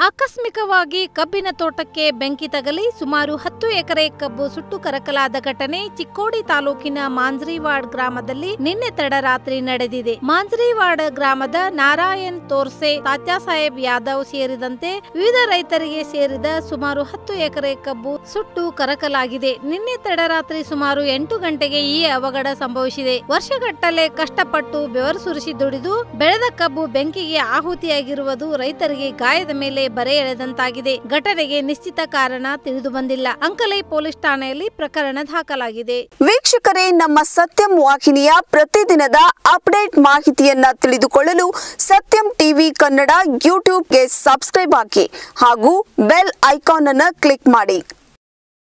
ಆಕಸ್ಮಿಕವಾಗಿ ಕಬ್ಬಿನ ತೋಟಕ್ಕೆ ಬೆಂಕಿ ತಗಲಿ ಸುಮಾರು ಹತ್ತು ಎಕರೆ ಕಬ್ಬು ಸುಟ್ಟು ಕರಕಲಾದ ಘಟನೆ ಚಿಕ್ಕೋಡಿ ತಾಲೂಕಿನ ಮಾಂಜ್ರಿವಾಡ್ ಗ್ರಾಮದಲ್ಲಿ ನಿನ್ನೆ ತಡರಾತ್ರಿ ನಡೆದಿದೆ. ಮಾಂಜ್ರಿವಾಡ್ ಗ್ರಾಮದ ನಾರಾಯಣ್ ತೋರ್ಸೆ ತಾತ್ಯಾಸಾಹೇಬ್ ಯಾದವ್ ಸೇರಿದಂತೆ ವಿವಿಧ ರೈತರಿಗೆ ಸೇರಿದ ಸುಮಾರು ಹತ್ತು ಎಕರೆ ಕಬ್ಬು ಸುಟ್ಟು ಕರಕಲಾಗಿದೆ. ನಿನ್ನೆ ತಡರಾತ್ರಿ ಸುಮಾರು ಎಂಟು ಗಂಟೆಗೆ ಈ ಅವಘಡ ಸಂಭವಿಸಿದೆ. ವರ್ಷಗಟ್ಟಲೆ ಕಷ್ಟಪಟ್ಟು ಬೆವರು ಸುರಿಸಿ ದುಡಿದು ಬೆಳೆದ ಕಬ್ಬು ಬೆಂಕಿಗೆ ಆಹುತಿಯಾಗಿರುವುದು ರೈತರಿಗೆ ಗಾಯದ ಮೇಲೆ ಬರೆ ಎಳೆದಂತಾಗಿದೆ ಘಟನೆಗೆ ನಿಶ್ಚಿತ ಕಾರಣ ತಿಳಿದು ಬಂದಿಲ್ಲ. ಅಂಕಲೈ ಪೊಲೀಸ್ ಠಾಣೆಯಲ್ಲಿ ಪ್ರಕರಣ ದಾಖಲಾಗಿದೆ. ವೀಕ್ಷಕರೇ, ನಮ್ಮ ಸತ್ಯಂ ವಾಹಿನಿಯ ಪ್ರತಿದಿನದ ಅಪ್ಡೇಟ್ ಮಾಹಿತಿಯನ್ನ ತಿಳಿದುಕೊಳ್ಳಲು ಸತ್ಯಂ ಟಿವಿ ಕನ್ನಡ ಯೂಟ್ಯೂಬ್ಗೆ ಸಬ್ಸ್ಕ್ರೈಬ್ ಹಾಕಿ ಹಾಗೂ ಬೆಲ್ ಐಕಾನ್ ಅನ್ನು ಕ್ಲಿಕ್ ಮಾಡಿ.